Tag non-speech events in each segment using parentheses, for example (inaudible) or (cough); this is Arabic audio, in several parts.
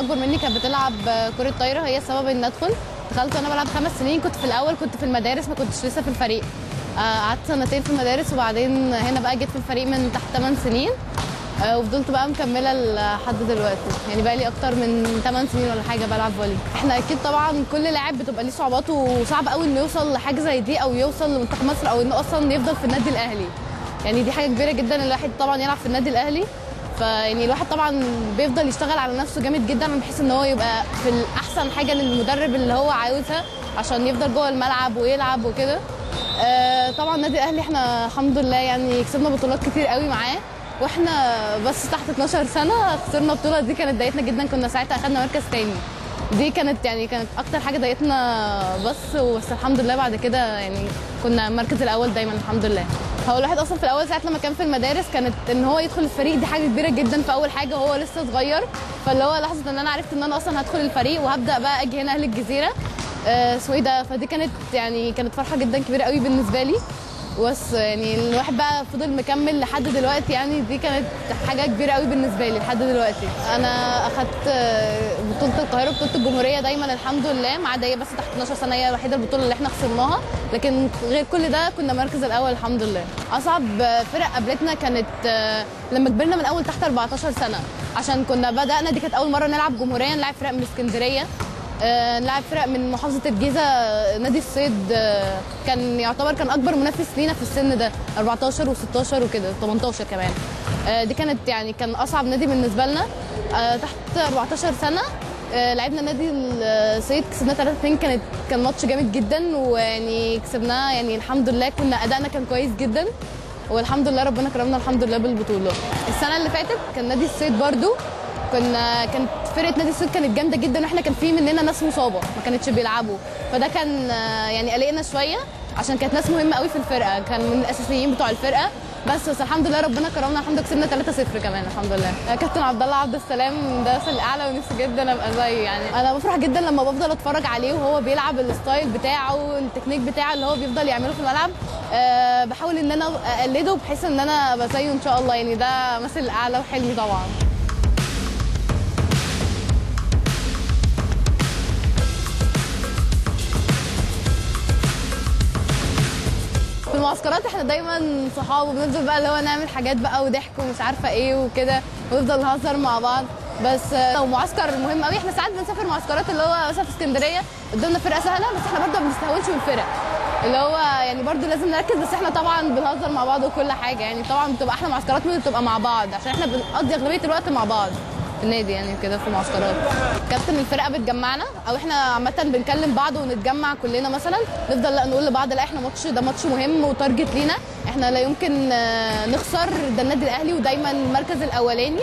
الاكبر مني كانت بتلعب كرة طايرة هي السبب إن أدخل. دخلت وأنا بلعب خمس سنين كنت في الأول كنت في المدارس ما كنتش لسه في الفريق. آه، قعدت سنتين في المدارس وبعدين هنا بقى جيت في الفريق من تحت 8 سنين. آه، وفضلت بقى مكملة لحد دلوقتي. يعني بقى لي أكتر من 8 سنين ولا حاجة بلعب فولي. إحنا أكيد طبعا كل لاعب بتبقى ليه صعوبات وصعب قوي إنه يوصل لحاجة زي دي أو يوصل لمنتخب مصر أو إنه أصلا يفضل في النادي الأهلي. يعني دي حاجة كبيرة جدا الواحد طبعا يلعب في النادي الأهلي. فيعني الواحد طبعا بيفضل يشتغل على نفسه جامد جدا بحيث إن هو يبقى في الأحسن حاجة للمدرب اللي هو عاوزها عشان يفضل جوه الملعب ويلعب وكده. آه، طبعا النادي الأهلي إحنا الحمد لله يعني كسبنا بطولات كتير قوي معاه. وإحنا بس تحت 12 سنة خسرنا بطولة دي كانت ضايقتنا جدا كنا ساعتها أخدنا مركز تاني. دي كانت يعني كانت أكتر حاجة ضايقتنا بس وبس الحمد لله بعد كده يعني كنا المركز الأول دايما الحمد لله. هو الواحد أصلا في الأول ساعة لما كان في المدارس كانت إن هو يدخل الفريق دي حاجة كبيرة جدا في أول حاجة وهو لسه صغير. فاللي هو لحظة إن أنا عرفت إن أنا أصلا هدخل الفريق وهبدأ بقى أجي هنا أهل الجزيرة. آه، اسمه إيه ده؟ فدي كانت يعني كانت فرحة جدا كبيرة قوي بالنسبة لي. بس يعني الواحد بقى فضل مكمل لحد دلوقتي يعني دي كانت حاجة كبيرة قوي بالنسبة لي لحد دلوقتي. أنا أخدت بطولة القاهرة بطولة الجمهورية دايما الحمد لله ما عدا هي بس تحت 12 سنة هي الوحيدة البطولة اللي إحنا خسرناها لكن غير كل ده كنا المركز الأول الحمد لله. أصعب فرق قابلتنا كانت آه، لما كبرنا من أول تحت 14 سنة. عشان كنا بدأنا دي كانت أول مرة نلعب جمهوريه نلعب فرق من اسكندرية. نلعب فرق من محافظة الجيزة آه، نادي الصيد آه، كان يعتبر كان أكبر منافس لينا في السن ده 14 و16 وكده 18 كمان. آه، دي كانت يعني كان أصعب نادي بالنسبة لنا. آه، تحت 14 سنة آه، لعبنا نادي الصيد كسبنا 3 2 كانت كان ماتش جامد جدا ويعني كسبناه يعني الحمد لله كنا أدائنا كان كويس جدا والحمد لله ربنا كرمنا الحمد لله بالبطولة. السنة اللي فاتت كان نادي الصيد برضو كنا كانت فرقة نادي الصيد كانت جامدة جدا وإحنا كان في مننا ناس مصابة ما كانتش بيلعبوا. فده كان آه، يعني قلقنا شوية عشان كانت ناس مهمة قوي في الفرقة كان من الأساسيين بتوع الفرقة. بس بس الحمد لله ربنا كرمنا الحمد لله كسبنا 3-0 كمان الحمد لله. آه، كابتن عبد الله عبد السلام ده في الأعلى ونفسي جدا أبقى زيه يعني. أنا بفرح جدا لما بفضل أتفرج عليه وهو بيلعب ال style بتاعه التكنيك بتاعه اللي هو بيفضل يعمله في الملعب. أه بحاول إن أنا أقلده بحيث إن أنا أبقى زيه إن شاء الله يعني ده مثل الاعلى وحلمي طبعا. المعسكرات إحنا دايما صحاب وبنفضل بقى اللي هو نعمل حاجات بقى وضحك ومش عارفة إيه وكده ونفضل نهزر مع بعض. بس لو معسكر مهم قوي إحنا ساعات بنسافر معسكرات اللي هو مثلا في اسكندرية قدامنا فرقة سهلة بس إحنا برضه ما بنستهونش بالفرق. اللي هو يعني برضه لازم نركز بس إحنا طبعا بنهزر مع بعض وكل حاجة. يعني طبعا بتبقى أحلى معسكرات من بتبقى مع بعض عشان إحنا بنقضي أغلبية الوقت مع بعض. النادي يعني كده في المعسكرات كابتن الفرقة بتجمعنا أو إحنا عامة بنكلم بعض ونتجمع كلنا مثلا. نفضل نقول لبعض لا إحنا ماتش ده ماتش مهم وتارجت لينا. إحنا لا يمكن آه، نخسر ده النادي الأهلي ودايما المركز الأولاني.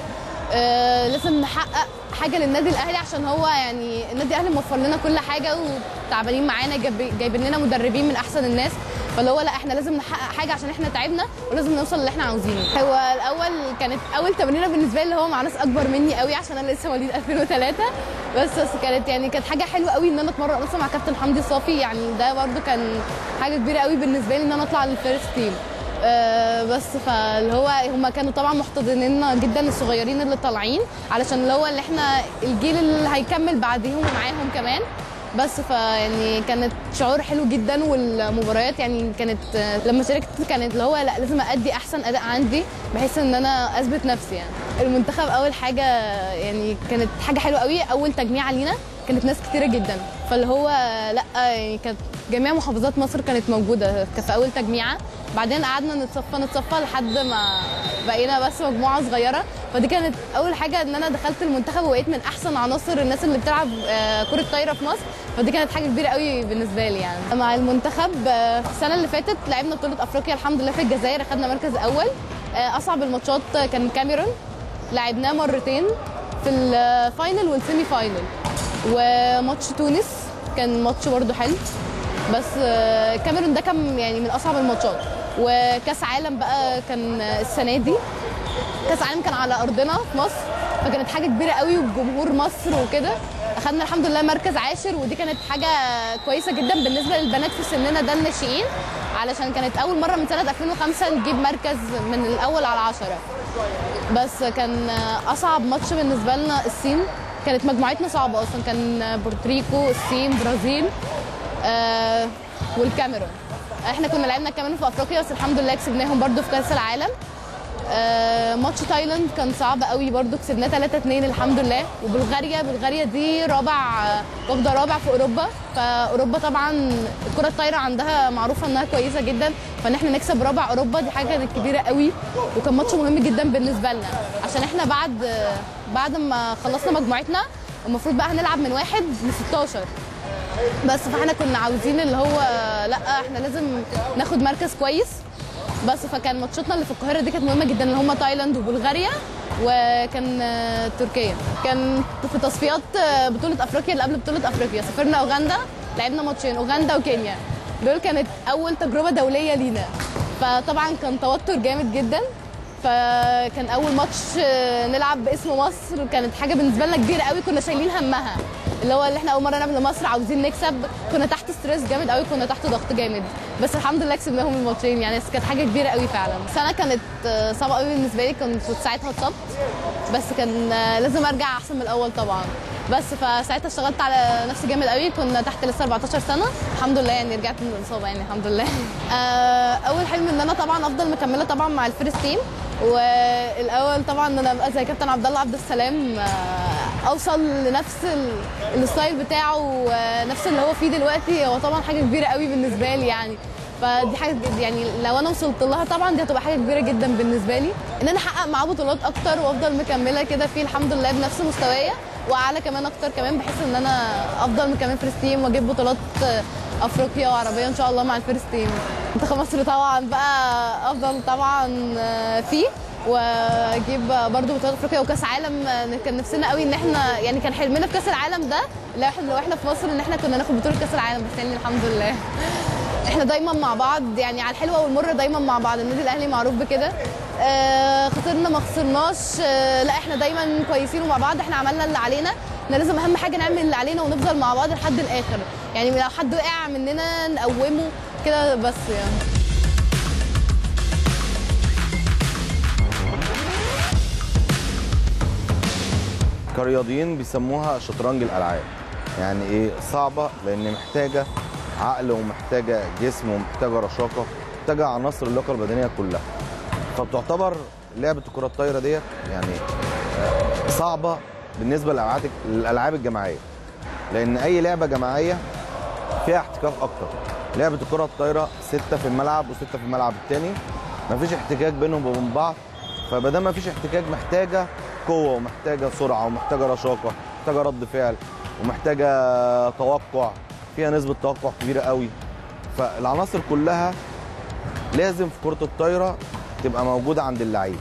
آه، لازم نحقق حاجة للنادي الأهلي عشان هو يعني النادي الأهلي موفر لنا كل حاجة وتعبانين معانا جايب- جايبين لنا مدربين من أحسن الناس. فاللي هو لا إحنا لازم نحقق حاجة عشان إحنا تعبنا ولازم نوصل اللي إحنا عاوزينه. هو الأول كانت أول تمرينة بالنسبة لي اللي هو مع ناس أكبر مني قوي عشان أنا لسه مواليد 2003 بس بس كانت يعني كانت حاجة حلوة قوي إن أنا أتمرن أصلا مع كابتن حمدي صافي. يعني ده برده كان حاجة كبيرة قوي بالنسبة لي إن أنا أطلع لل first team. آه، بس فاللي هو هم كانوا طبعا محتضنيننا جدا الصغيرين اللي طالعين علشان اللي هو اللي إحنا الجيل اللي هيكمل بعديهم ومعاهم كمان. بس فيعني كانت شعور حلو جدا والمباريات يعني كانت لما شاركت كانت اللي هو لا لازم أدي أحسن أداء عندي بحيث إن أنا أثبت نفسي يعني. المنتخب أول حاجة يعني كانت حاجة حلوة قوي أول تجميعة لينا كانت ناس كتيرة جدا. فاللي هو لا يعني كانت جميع محافظات مصر كانت موجودة في أول تجميعة. بعدين قعدنا نتصفى نتصفى لحد ما بقينا بس مجموعة صغيرة. فدي كانت أول حاجة إن أنا دخلت المنتخب وبقيت من أحسن عناصر الناس اللي بتلعب آه، كرة طايرة في مصر. فدي كانت حاجة كبيرة قوي بالنسبة لي يعني. مع المنتخب آه، السنة اللي فاتت لعبنا بطولة أفريقيا الحمد لله في الجزائر اخذنا مركز أول. آه، أصعب الماتشات كان الكاميرون لعبناه مرتين في ال final وال semi final. وماتش تونس كان ماتش برضه حلو. بس الكاميرون ده كان يعني من أصعب الماتشات. وكأس عالم بقى كان السنة دي. كاس عالم كان على أرضنا في مصر فكانت حاجة كبيرة قوي وجمهور مصر وكده. أخدنا الحمد لله مركز عاشر ودي كانت حاجة كويسة جدا بالنسبة للبنات في سننا ده الناشئين علشان كانت أول مرة من سنة 2005 نجيب مركز من الأول على عشرة. بس كان أصعب ماتش بالنسبة لنا الصين. كانت مجموعتنا صعبة أصلا كان بورتريكو الصين برازيل آه والكاميرون. إحنا كنا لعبنا الكاميرون في أفريقيا بس الحمد لله كسبناهم برضو في كأس العالم. ماتش تايلاند كان صعب قوي برضو كسبناه 3 2 الحمد لله. وبلغاريا بلغاريا دي رابع واخدة رابع في أوروبا. فأوروبا طبعا الكرة الطايرة عندها معروفة إنها كويسة جدا. فإن إحنا نكسب رابع أوروبا دي حاجة كانت كبيرة قوي وكان ماتش مهم جدا بالنسبة لنا. عشان إحنا بعد بعد ما خلصنا مجموعتنا المفروض بقى هنلعب من واحد ل 16 بس فإحنا كنا عاوزين اللي هو لأ إحنا لازم ناخد مركز كويس. بس فكان ماتشاتنا اللي في القاهرة دي كانت مهمة جدا اللي هم تايلاند وبلغاريا وكان آه، تركيا. كان في تصفيات آه، بطولة أفريقيا اللي قبل بطولة أفريقيا. سافرنا أوغندا لعبنا ماتشين أوغندا وكينيا. دول كانت أول تجربة دولية لينا. فطبعا كان توتر جامد جدا. فكان أول ماتش آه، نلعب باسم مصر كانت حاجة بالنسبة لنا كبيرة قوي كنا شايلين همها. اللي هو اللي إحنا أول مرة نلعب لمصر عاوزين نكسب. كنا تحت stress جامد قوي كنا تحت ضغط جامد. بس الحمد لله كسبناهم الماتشين. يعني كانت حاجة كبيرة قوي فعلا. السنة كانت آه، صعبة قوي بالنسبة لي. كنت ساعتها اتصبت. بس كان آه، لازم أرجع أحسن من الأول طبعا. بس فساعتها اشتغلت على نفسي جامد قوي كنا تحت لسه 14 سنة. الحمد لله يعني رجعت من الإصابة يعني الحمد لله. (laughs) آه، أول حلم إن أنا طبعا أفضل مكملة طبعا مع ال first team والأول طبعا إن أنا أبقى زي كابتن عبد الله عبد السلام. أوصل لنفس ال- ال style بتاعه ونفس اللي هو فيه دلوقتي هو طبعا حاجة كبيرة قوي بالنسبة لي يعني. فدي حاجة يعني لو أنا وصلت لها طبعا دي هتبقى حاجة كبيرة جدا بالنسبة لي. إن أنا أحقق معاه بطولات أكتر وأفضل مكملة كده فيه الحمد لله بنفس مستوايا وأعلى كمان أكتر كمان بحيث إن أنا أفضل مكملة first team وأجيب بطولات أفريقيا وعربية إن شاء الله مع ال first team منتخب مصر طبعا بقى أفضل طبعا فيه. واجيب برضو بطولات افريقيا وكاس عالم. كان نفسنا قوي ان إحنا يعني كان حلمنا في كاس العالم ده لو إحنا لو إحنا في مصر ان إحنا كنا ناخد بطولة كاس العالم. بس يعني الحمد لله. إحنا دايما مع بعض يعني على الحلوة والمرة دايما مع بعض. النادي الأهلي معروف بكده. آه خسرنا ما خسرناش. آه لا إحنا دايما كويسين ومع بعض. إحنا عملنا اللي علينا. إحنا لازم أهم حاجة نعمل اللي علينا ونفضل مع بعض لحد الآخر. يعني لو حد وقع مننا نقومه كده بس يعني. كرياضيين بيسموها شطرنج الألعاب. يعني إيه؟ صعبة لأن محتاجة عقل ومحتاجة جسم ومحتاجة رشاقة محتاجة عناصر اللياقة البدنية كلها. فبتعتبر لعبة الكرة الطايرة ديت يعني صعبة بالنسبة للالعاب الجماعية. لأن أي لعبة جماعية فيها احتكاك أكتر. لعبة الكرة الطايرة ستة في الملعب وستة في الملعب الثاني مفيش احتكاك بينهم وبين بعض. فما مفيش احتكاك محتاجة قوة ومحتاجة سرعة ومحتاجة رشاقة محتاجة رد فعل ومحتاجة توقع. فيها نسبة توقع كبيرة قوي. فالعناصر كلها لازم في كرة الطايرة تبقى موجودة عند اللعيب.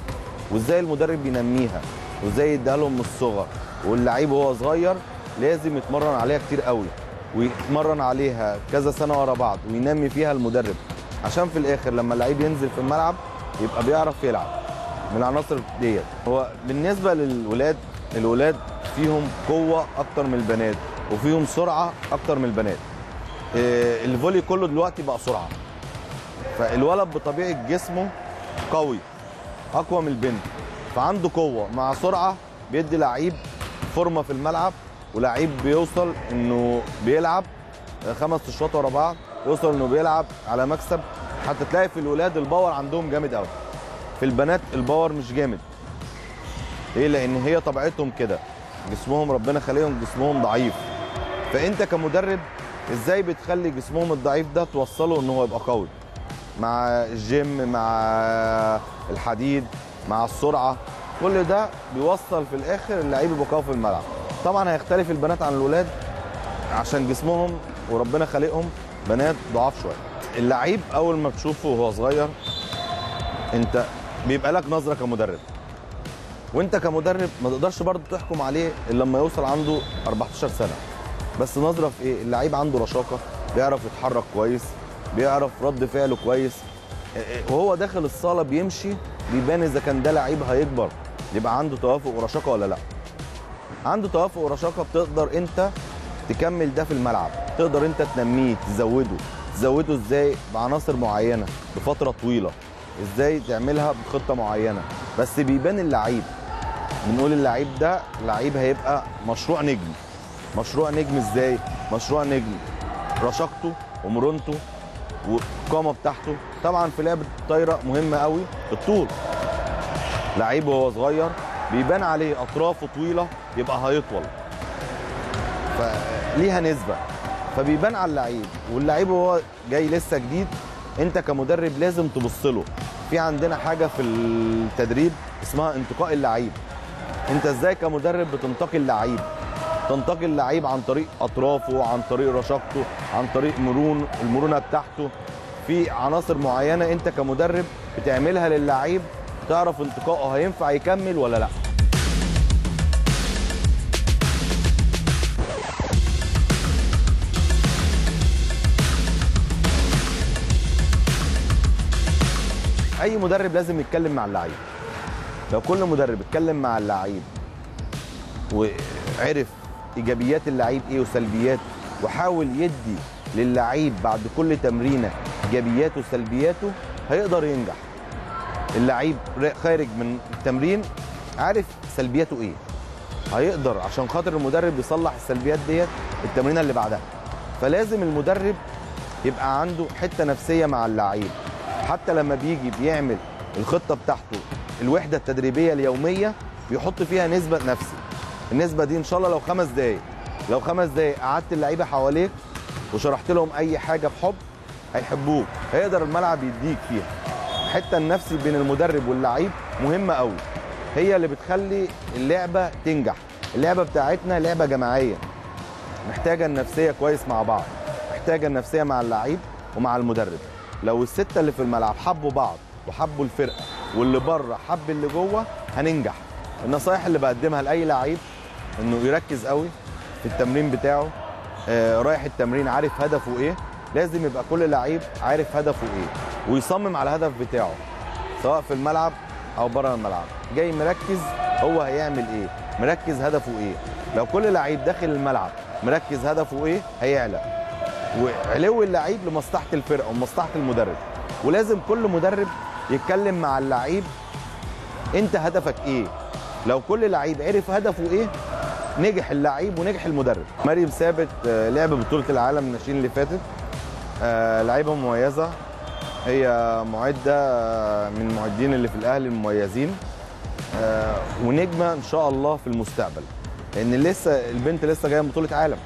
وازاي المدرب ينميها وازاي يديها لهم من الصغر؟ واللعيب وهو صغير لازم يتمرن عليها كتير قوي ويتمرن عليها كذا سنة ورا بعض وينمي فيها المدرب. عشان في الآخر لما اللعيب ينزل في الملعب يبقى بيعرف يلعب. من العناصر ديت. هو بالنسبة للولاد الولاد فيهم قوة أكتر من البنات وفيهم سرعة أكتر من البنات. إيه، الفولي كله دلوقتي بقى سرعة. فالولد بطبيعة جسمه قوي أقوى من البنت فعنده قوة. مع سرعة بيدي لعيب فورمة في الملعب ولعيب بيوصل إنه بيلعب خمس اشواط ورا بعض يوصل إنه بيلعب على مكسب. حتى تلاقي في الولاد ال power عندهم جامد قوي في البنات ال power مش جامد. ليه؟ لأن هي طبيعتهم كده. جسمهم ربنا خليهم جسمهم ضعيف. فأنت كمدرب إزاي بتخلي جسمهم الضعيف ده توصله إن هو يبقى قوي؟ مع الجيم مع الحديد مع السرعة. كل ده بيوصل في الآخر اللعيب يبقى قوي في الملعب. طبعا هيختلف البنات عن الولاد عشان جسمهم وربنا خالقهم بنات ضعاف شوية. اللعيب أول ما بتشوفه وهو صغير أنت بيبقى لك نظرة كمدرب. وانت كمدرب ما تقدرش برضه تحكم عليه إلا لما يوصل عنده 14 سنة. بس نظرة في إيه؟ اللعيب عنده رشاقة بيعرف يتحرك كويس بيعرف رد فعله كويس. وهو داخل الصالة بيمشي بيبان إذا كان ده لعيب هيكبر. يبقى عنده توافق ورشاقة ولا لأ؟ عنده توافق ورشاقة بتقدر أنت تكمل ده في الملعب. تقدر أنت تنميه تزوده. تزوده إزاي؟ بعناصر معينة بفترة طويلة. إزاي تعملها بخطة معينة. بس بيبان اللعيب. بنقول اللعيب ده لعيب هيبقى مشروع نجم. مشروع نجم إزاي؟ مشروع نجم. رشاقته ومرونته والقامه بتاعته. طبعا في لعبة الطايرة مهمه قوي الطول. لعيب وهو صغير بيبان عليه أطرافه طويلة يبقى هيطول. فليها نسبة. فبيبان على اللعيب. واللعيب وهو جاي لسه جديد انت كمدرب لازم تبص له. في عندنا حاجة في التدريب اسمها انتقاء اللعيب. انت إزاي كمدرب بتنتقي اللعيب؟ تنتقي اللعيب عن طريق أطرافه عن طريق رشاقته عن طريق مرون المرونة بتاعته. في عناصر معينة انت كمدرب بتعملها للعيب تعرف انتقائه هينفع يكمل ولا لا. أي مدرب لازم يتكلم مع اللعيب. لو كل مدرب اتكلم مع اللعيب وعرف إيجابيات اللعيب إيه وسلبياته وحاول يدي للعيب بعد كل تمرينة ايجابياته وسلبياته هيقدر ينجح. اللعيب خارج من التمرين عارف سلبياته إيه. هيقدر عشان خاطر المدرب يصلح السلبيات ديت التمرينة اللي بعدها. فلازم المدرب يبقى عنده حتة نفسية مع اللعيب. حتى لما بيجي بيعمل الخطة بتاعته الوحدة التدريبية اليومية بيحط فيها نسبة نفسي. النسبة دي إن شاء الله لو خمس دقايق. لو خمس دقايق قعدت اللعيبة حواليك وشرحت لهم أي حاجة بحب هيحبوك. هيقدر الملعب يديك فيها. الحتة النفسي بين المدرب واللعيب مهمة قوي هي اللي بتخلي اللعبة تنجح. اللعبة بتاعتنا لعبة جماعية. محتاجة النفسية كويس مع بعض. محتاجة النفسية مع اللعيب ومع المدرب. لو السته اللي في الملعب حبوا بعض وحبوا الفرقة واللي بره حب اللي جوه هننجح. النصايح اللي بقدمها لأي لعيب إنه يركز قوي في التمرين بتاعه. آه رايح التمرين عارف هدفه إيه. لازم يبقى كل لعيب عارف هدفه إيه ويصمم على الهدف بتاعه سواء في الملعب أو بره الملعب. جاي مركز هو هيعمل إيه مركز هدفه إيه. لو كل لعيب داخل الملعب مركز هدفه إيه هيعلى. وعلو اللعيب لمصلحة الفرقة ومصلحة المدرب. ولازم كل مدرب يتكلم مع اللعيب انت هدفك إيه؟ لو كل لعيب عرف هدفه إيه نجح اللعيب ونجح المدرب. مريم ثابت آه، لعب بطولة العالم الناشئين اللي فاتت. آه، لعيبة مميزة. هي معدة آه، من المعدين اللي في الأهلي المميزين. ونجمة إن شاء الله في المستقبل. لأن لسه البنت لسه جاية بطولة عالم.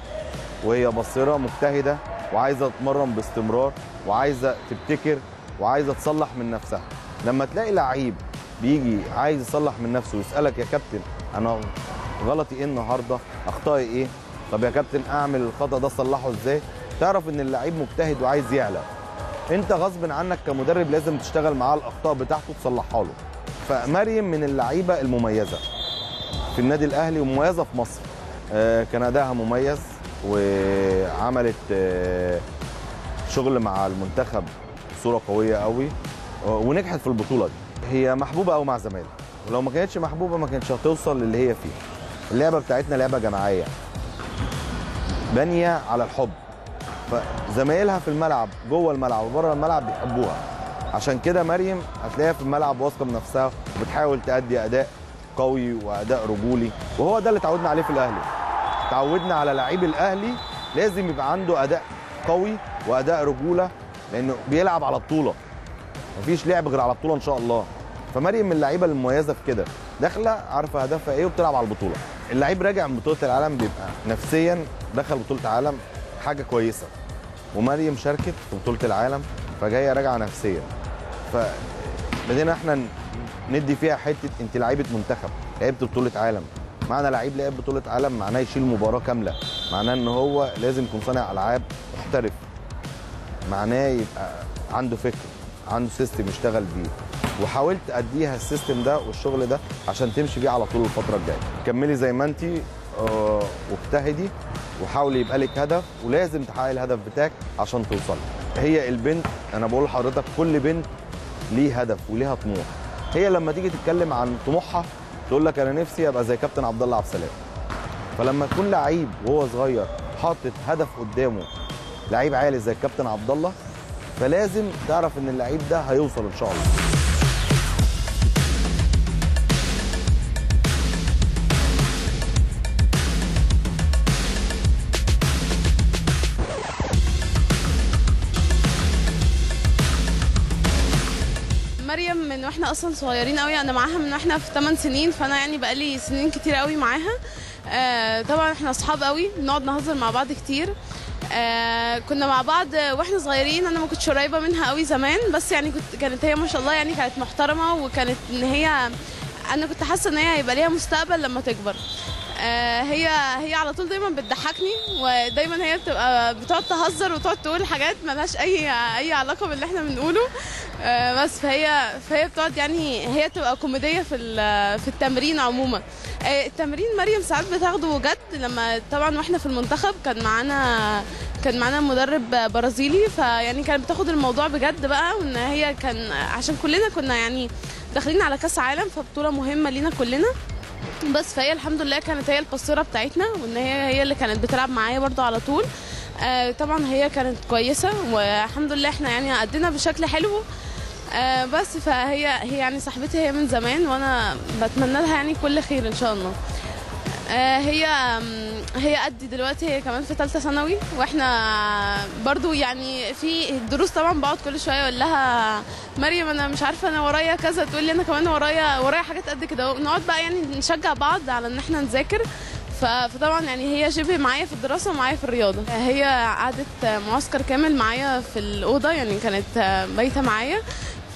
وهي بصيره مجتهدة. وعايزة تتمرن باستمرار وعايزة تبتكر وعايزة تصلح من نفسها. لما تلاقي لعيب بيجي عايز يصلح من نفسه ويسألك يا كابتن أنا غلطي إيه النهارده؟ أخطائي إيه؟ طب يا كابتن أعمل الخطأ ده أصلحه إزاي؟ تعرف إن اللعيب مجتهد وعايز يعلى. أنت غصب عنك كمدرب لازم تشتغل معاه الأخطاء بتاعته تصلحها له. فمريم من اللعيبة المميزة في النادي الأهلي ومميزة في مصر. آه، كان أدائها مميز. وعملت آه، شغل مع المنتخب بصوره قوية قوي آه، ونجحت في البطولة دي. هي محبوبة قوي مع زمايلها ولو ما كانتش محبوبة ما كانتش هتوصل للي هي فيه. اللعبة بتاعتنا لعبة جماعية. بانية على الحب. فزمايلها في الملعب جوه الملعب وبره الملعب بيحبوها. عشان كده مريم هتلاقيها في الملعب واثقة من نفسها وبتحاول تأدي أداء قوي وأداء رجولي. وهو ده اللي اتعودنا عليه في الأهلي. تعودنا على لعيب الأهلي لازم يبقى عنده أداء قوي وأداء رجولة لأنه بيلعب على بطولة. مفيش لعب غير على بطولة إن شاء الله. فمريم من اللعيبة المميزة في كده. داخلة عارفة هدفها إيه وبتلعب على البطولة. اللعيب راجع من بطولة العالم بيبقى نفسيا دخل بطولة عالم حاجة كويسة. ومريم شاركت في بطولة العالم فجاية راجعة نفسيا. فبدينا إحنا ندي فيها حتة أنت لعيبة منتخب لعبت بطولة عالم. معنى لعيب لعب بطولة عالم معناه يشيل مباراة كاملة. معناه إن هو لازم يكون صانع ألعاب محترف. معناه يبقى عنده فكر عنده system يشتغل بيه. وحاولت أديها ال system ده والشغل ده عشان تمشي بيه على طول الفترة الجاية. كملي زي ما انت آه، واجتهدي وحاولي يبقى لك هدف ولازم تحققي الهدف بتاعك عشان توصلي هي البنت أنا بقول لحضرتك كل بنت ليه هدف وليها طموح. هي لما تيجي تتكلم عن طموحها تقول لك أنا نفسي أبقى زي كابتن عبد الله عبد السلام. فلما تكون لعيب وهو صغير حاطط هدف قدامه لعيب عالي زي الكابتن عبد الله فلازم تعرف إن اللعيب ده هيوصل إن شاء الله. وإحنا أصلا صغيرين قوي أنا معاها من وإحنا في 8 سنين فانا يعني بقالي سنين كتير قوي معاها. آه طبعا إحنا اصحاب قوي بنقعد نهزر مع بعض كتير. آه كنا مع بعض وإحنا صغيرين أنا ما كنتش قريبة منها قوي زمان بس يعني كنت كانت هي ما شاء الله يعني كانت محترمة وكانت إن هي أنا كنت حاسة إن هي هيبقى ليها مستقبل لما تكبر. هي هي على طول دايما بتضحكني ودايما هي بتبقى بتقعد تهزر وتقعد تقول حاجات ملهاش أي أي علاقة باللي إحنا بنقوله. آه، بس فهي فهي بتقعد يعني هي تبقى كوميدية في في التمرين عموما. آه، التمرين مريم ساعات بتاخده جد لما طبعا وإحنا في المنتخب كان معانا كان معانا مدرب برازيلي فيعني كانت بتاخد الموضوع بجد بقى وإن هي كان عشان كلنا كنا يعني داخلين على كأس عالم فبطولة مهمة لينا كلنا. بس. فهي الحمد لله كانت هي البصيره بتاعتنا وإن هي هي اللي كانت بتلعب معايا برضو على طول. آه طبعا هي كانت كويسة والحمد لله إحنا يعني أدينا بشكل حلو. آه بس فهي هي يعني صاحبتي هي من زمان وأنا بتمنى لها يعني كل خير إن شاء الله. هي آم، هي قدي دلوقتي هي كمان في ثالثه ثانوي وإحنا برضو يعني في الدروس طبعا بقعد كل شوية أقول لها مريم أنا مش عارفة أنا ورايا كذا. تقول لي أنا كمان ورايا ورايا حاجات قد كده. ونقعد بقى يعني نشجع بعض على إن إحنا نذاكر. فطبعا يعني هي شبه معايا في الدراسة ومعايا في الرياضة. هي قعدت معسكر كامل معايا في الأوضة يعني كانت بايتة معايا.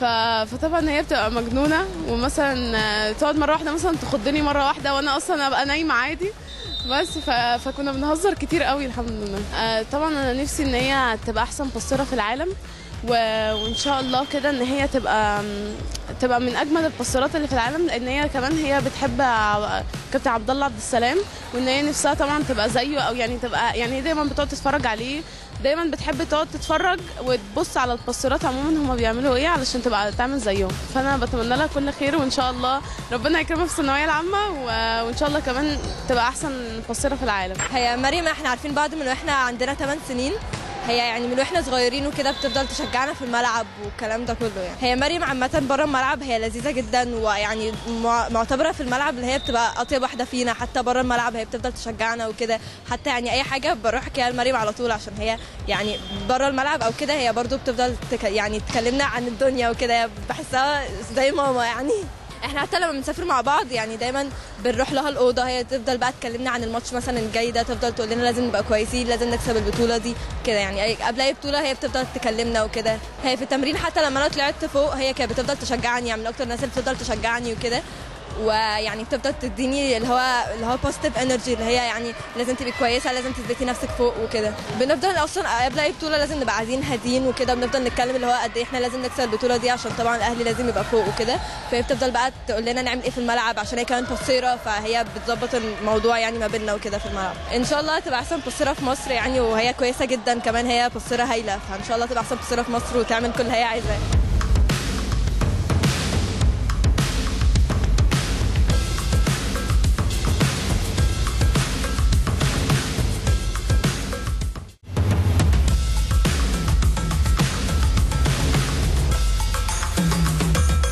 فطبعا هي بتبقى مجنونة ومثلا آه، تقعد مرة واحدة مثلا تخضني مرة واحدة وأنا أصلا أبقى نايمة عادي. بس ف... فكنا بنهزر كتير قوي الحمد لله. آه، طبعا أنا نفسي إن هي تبقى أحسن بصيره في العالم و... وإن شاء الله كده إن هي تبقى تبقى من أجمل البصيرات اللي في العالم لأن هي كمان هي بتحب كابتن عبد الله عبد السلام وإن هي نفسها طبعا تبقى زيه أو يعني تبقى يعني هي دايما بتقعد تتفرج عليه. دايما بتحب تقعد تتفرج وتبص على البصيرات عموما هما بيعملوا إيه علشان تبقى تعمل زيهم. فأنا بتمنى لها كل خير وإن شاء الله ربنا يكرمها في الثانوية العامة وإن شاء الله كمان تبقى أحسن بصيره في العالم. هي مريم إحنا عارفين بعض من وإحنا عندنا 8 سنين. هي يعني من وإحنا صغيرين وكده بتفضل تشجعنا في الملعب والكلام ده كله يعني. هي مريم عامة بره الملعب هي لذيذة جدا ويعني مع- معتبرة في الملعب اللي هي بتبقى أطيب واحدة فينا. حتى بره الملعب هي بتفضل تشجعنا وكده. حتى يعني أي حاجة بروح أحكيها لمريم على طول عشان هي يعني بره الملعب أو كده هي برضو بتفضل تك يعني تكلمنا عن الدنيا وكده. بحسها زي ماما يعني. إحنا حتى لما بنسافر مع بعض يعني دايما بنروح لها الأوضة هي تفضل بقى تكلمنا عن الماتش مثلا الجاي ده تفضل تقول لنا لازم نبقى كويسين لازم نكسب البطولة دي كده يعني. قبل اي بطولة هي بتفضل تكلمنا وكده. هي في التمرين حتى لما أنا طلعت فوق هي كانت بتفضل تشجعني يعني من أكتر الناس اللي بتفضل تشجعني وكده. ويعني بتفضل تديني اللي هو اللي هو positive energy اللي هي يعني لازم تبقي كويسة لازم تثبتي نفسك فوق وكده. بنفضل أصلا قبل أي بطولة لازم نبقى قاعدين هادين وكده بنفضل نتكلم اللي هو قد إيه إحنا لازم نكسب البطولة دي عشان طبعا الأهلي لازم يبقى فوق وكده. فهي بتفضل بقى تقول لنا نعمل إيه في الملعب عشان هي كمان بصيره فهي بتظبط الموضوع يعني ما بيننا وكده في الملعب. إن شاء الله تبقى أحسن بصيره في مصر يعني وهي كويسة جدا كمان هي بصيره هايلة فإن شاء الله تبقى أحسن بصيره في مصر وتعمل كل اللي هي عايزاه.